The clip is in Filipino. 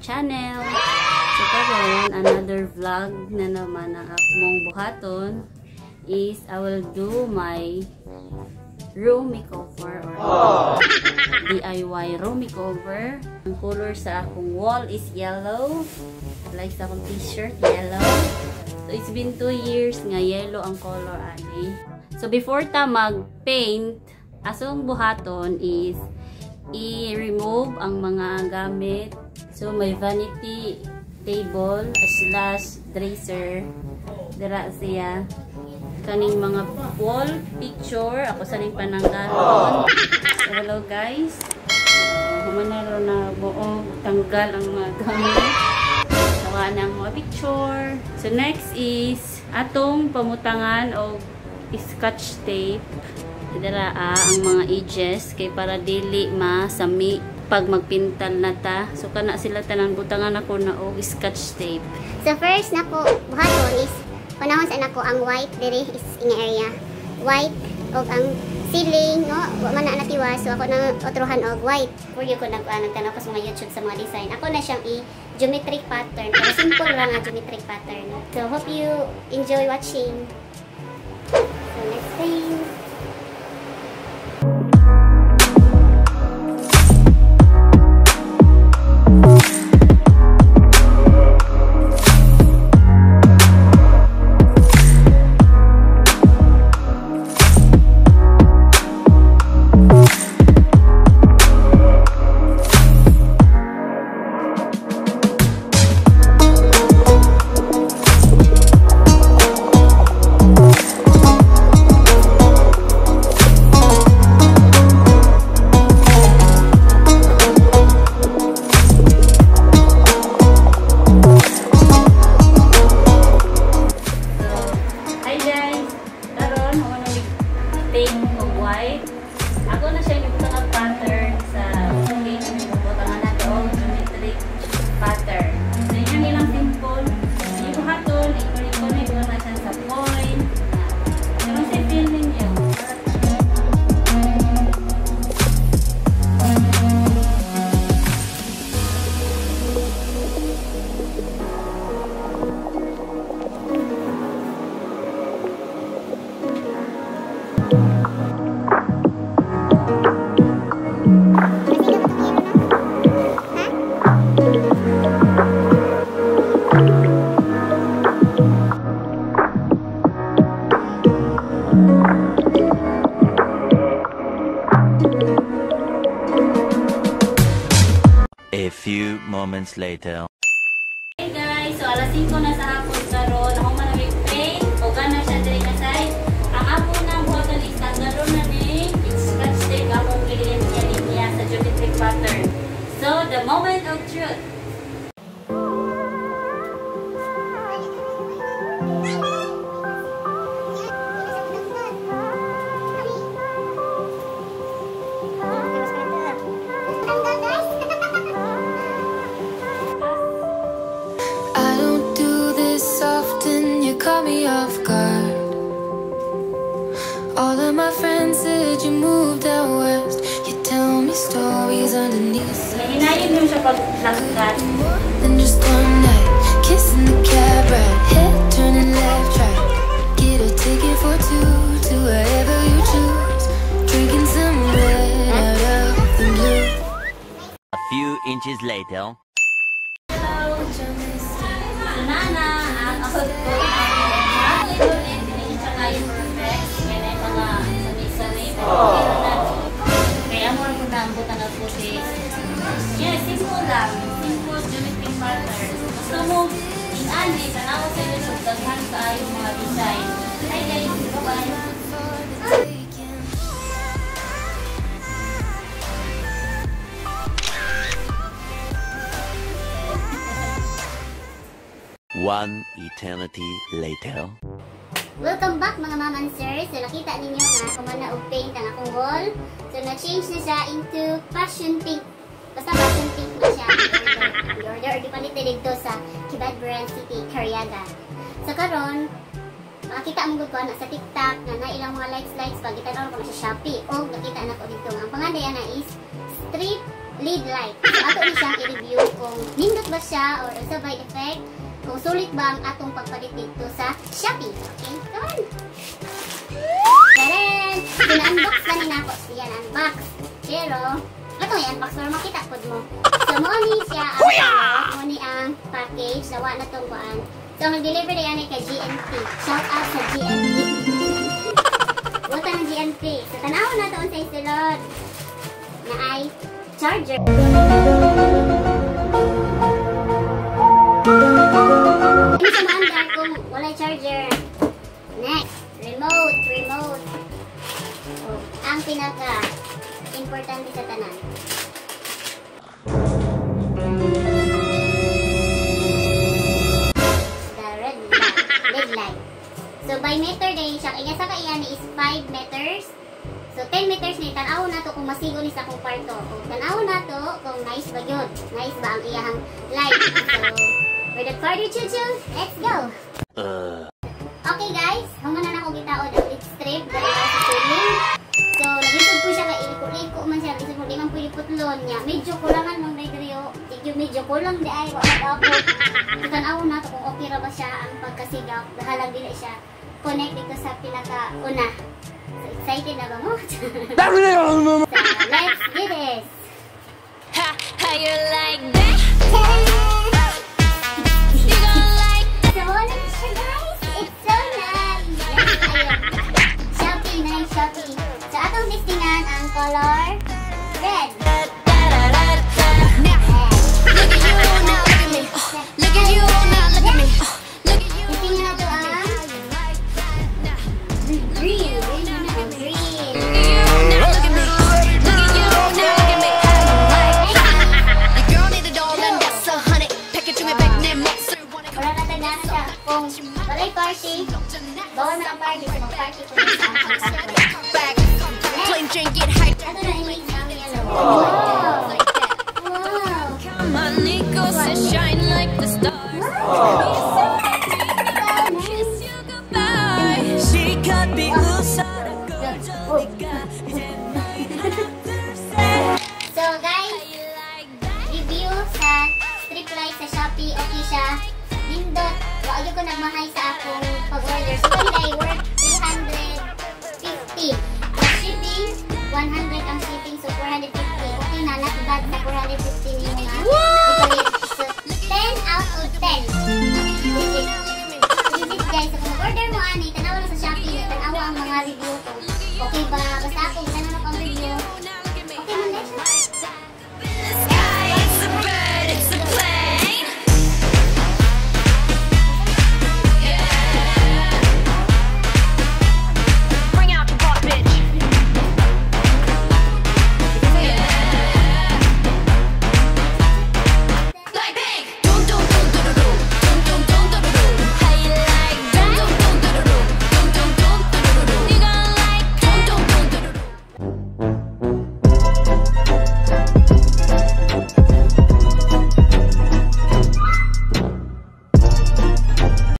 channel! So karon another vlog na naman ang akong buhaton is I will do my room makeover or DIY room makeover. Ang color sa akong wall is yellow. Like sa akong t-shirt, yellow. So it's been 2 years nga yellow ang color ani. So before ta mag-paint, asong buhaton is i-remove ang mga gamit. So, may vanity table slash dresser. Dira siya. Kaning mga wall picture. Ako sa ning pananggalon. So, hello guys. Uh, Humanaro na buo tanggal ang mga gamit. Tawa na ang mga picture. So, next is atong pamutangan o scotch tape dira ah, ang mga edges kay para dili masami pag magpintal na ta so kana sila tanan butangan ako na og scotch tape So first na ko buhaton is panahon sa nako ang white diri is in area. White og ang ceiling no wa man na natiwa so ako nang otrohan og white. For you ko nag uh, nagtanaw ko sa mga YouTube sa mga design. Ako na siyang i geometric pattern pero simple lang ang geometric pattern. So hope you enjoy watching. So next thing moments later. Hey guys! So, alas 5 na sa hapon karon. Ako man ang paint. O na siya diri ka side. Ang ako na buhatan is tanggalon na ni scratch tape akong piliin niya niya sa geometric pattern. So, the moment of truth. friends said you moved out west. You tell me stories underneath Mahinayin mo siya paglangkat. more than just one night. Kissing the cab ride, head turning left, right. Get a ticket for two to wherever you choose. Drinking some red out of the blue. A few inches later. Hello! So, Nana, ang ako One eternity later. Welcome back mga ma'am and sir. So nakita ninyo na og paint ang akong wall. So na-change na siya into passion pink. Basta passion pink na siya. Ang order or di palit dito sa Kibad Brand City, Cariaga. So karon makakita mo gud ko na sa TikTok na ilang mga likes likes pag kita ko na sa Shopee o nakita na ko dito. Ang pangalan na is strip lead light. So ato ni siyang i-review kung nindot ba siya or sa by effect kung sulit ba ang atong pagpalit dito sa Shopee. Okay? Come on! Karen! Pina-unbox na ni nako siya unbox. Pero, ato i-unbox para makita pod mo. So, mo ni siya ang mo ni ang package. Nawa na tong kuan. So, ang deliver na yan ay kay GNT. Shout out sa GNT. Buta ng GNT. So, tanaw na to sa isulod na ay charger. Siya maandar kung wala charger. Next, remote, remote. Oh, ang pinaka importante sa tanan. The. So by meter din siya, kaya sa kaiyan is 5 meters. So 10 meters ni tanaw na to kung masigo ni sa akong kwarto. O tanaw na to kung nice ba yun. Nice ba ang iyahang light. So without further ado, let's go. Uh. Okay guys, human na ako gitao ng lip strip dahil sa ceiling. So, nagisod ko siya kay iliko-liko man siya. Nagisod ko di man pwede putlon niya. Medyo kulangan mang daydriyo. Medyo medyo kulang di ay wala ako. So, tanaw na to kung okay ra ba siya ang pagkasigap. Dahalang dili siya connect dito sa pinaka-una. Excited na ba mo? let's do this! Ha, how you like that? So nice! Shopee. So, atong listingan ang color red. Back. Plain drink, get hyped. Ito na image ang yellow. Wow! Like that. Wow! Come on, Nico, says shine like the stars. Kiss you goodbye. She got me Oh. So guys, review sa strip light sa Shopee, okay siya. Nindot, wag ko nagmahay sa akong pag-order. So, ay worth 350. Ang shipping, 100 ang shipping, so 450. Okay na, not bad sa 450 niyo nga.